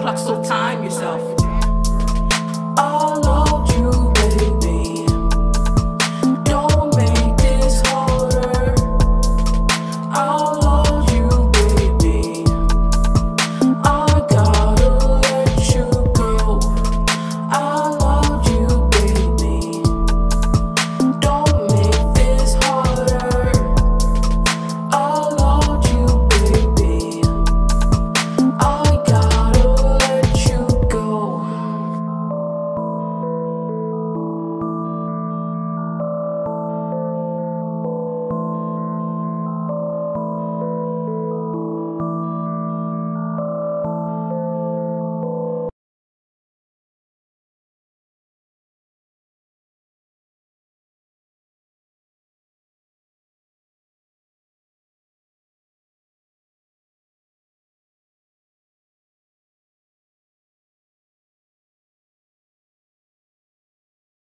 clock, so time yourself.